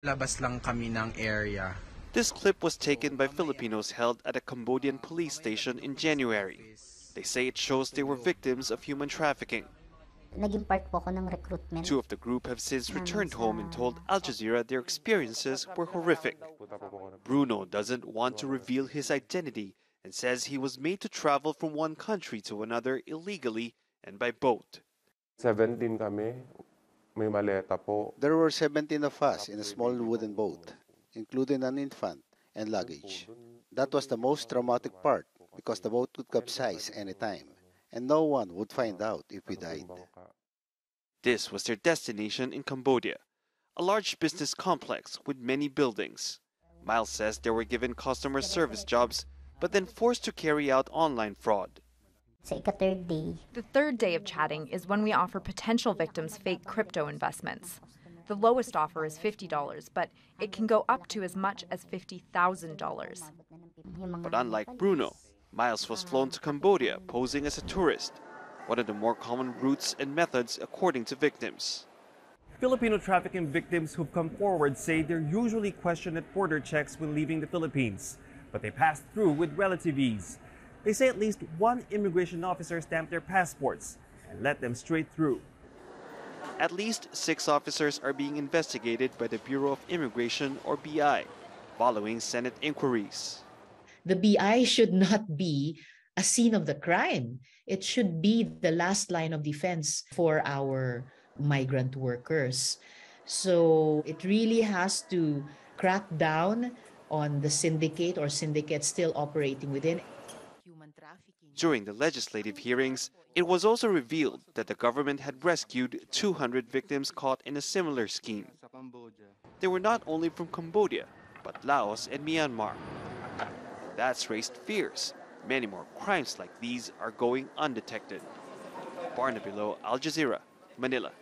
Labas lang kami ng area. This clip was taken by Filipinos held at a Cambodian police station in January. They say it shows they were victims of human trafficking. Naging part po ako ng recruitment. Two of the group have since returned home and told Al Jazeera their experiences were horrific. Bruno doesn't want to reveal his identity and says he was made to travel from one country to another illegally and by boat. 17 kami, may maleta po. There were 17 of us in a small wooden boat, including an infant and luggage. That was the most traumatic part because the boat could capsize anytime, and no one would find out if we died. This was their destination in Cambodia, a large business complex with many buildings. Miles says they were given customer service jobs, but then forced to carry out online fraud. Sa ika-third day, The third day of chatting is when we offer potential victims fake crypto investments. The lowest offer is $50, but it can go up to as much as $50,000. But unlike Bruno, Miles was flown to Cambodia posing as a tourist, one of the more common routes and methods according to victims. Filipino trafficking victims who've come forward say they're usually questioned at border checks when leaving the Philippines, but they pass through with relative ease. They say at least one immigration officer stamped their passports and let them straight through. At least six officers are being investigated by the Bureau of Immigration or BI, following Senate inquiries. the BI should not be a scene of the crime. It should be the last line of defense for our migrant workers. So it really has to crack down on the syndicate or syndicates still operating within. During the legislative hearings, it was also revealed that the government had rescued 200 victims caught in a similar scheme. They were not only from Cambodia, but Laos and Myanmar. That's raised fears. Many more crimes like these are going undetected. Barnaby Lo, Al Jazeera, Manila.